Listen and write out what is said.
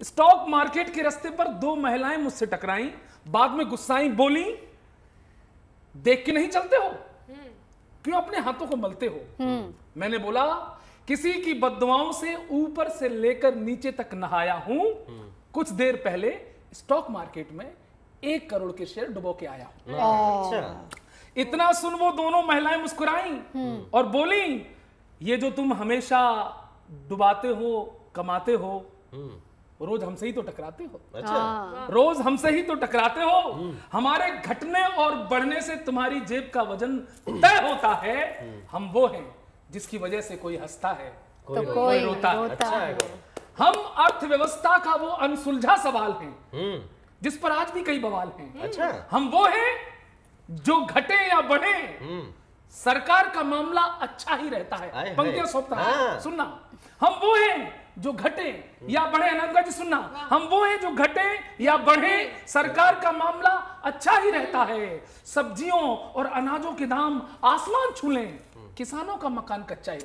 Stock market के रास्ते पर दो महिलाएँ मुझसे टकराई बाद में गुस्साई बोली देख के नहीं चलते हो? क्यों अपने हाथों को मलते हो? मैंने बोला किसी की बदवाओं से ऊपर से लेकर नीचे तक नहाया हूँ। कुछ देर पहले स्टॉक मार्केट में एक करोड़ के शेयर डुबो के आया हूँ। अच्छा। इतना सुन वो दोनों महिलाएँ मुस्कुराई और बोली ये जो तुम हमेशा डुबाते हो कमाते हो रोज हमसे ही तो टकराते हो। अच्छा। रोज हमसे ही तो टकराते हो। हमारे घटने और बढ़ने से तुम्हारी जेब का वज़न तय होता है। हम वो हैं जिसकी वजह से कोई हंसता है कोई तो कोई रोता है। अच्छा है है हम अर्थव्यवस्था का वो अनसुलझा सवाल हैं हम्म। जिस पर आज भी कई बवाल हैं। अच्छा। हम वो हैं जो घटे या बढ़े हम्म। सरकार का मामला अच्छा ही रहता है। पंक्तियाँ सौंपता है। हाँ। सुनना। हम वो हैं जो घटे या बढ़े अनंत जी सुनना। हम वो हैं जो घटे या बढ़े, सरकार का मामला अच्छा ही रहता है। सब्जियों और अनाजों के दाम आसमान छू लें, किसानों का मकान कच्चा ही